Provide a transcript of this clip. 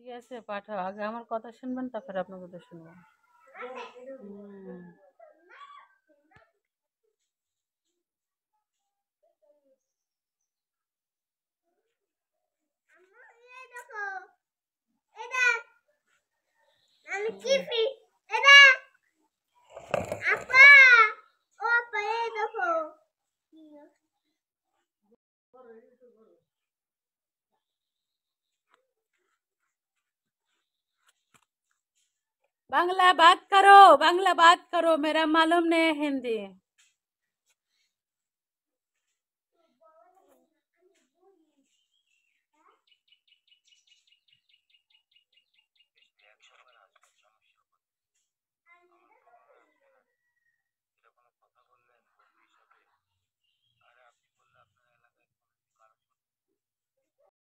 ঠিক আছে পাঠাও। আগে আমার কথা শুনবেন তারপরে আপনার কথা শুনব। হুম। দেখো। बांग्ला बात करो बांग्ला बात करो मेरा मालूम नहीं हिंदी।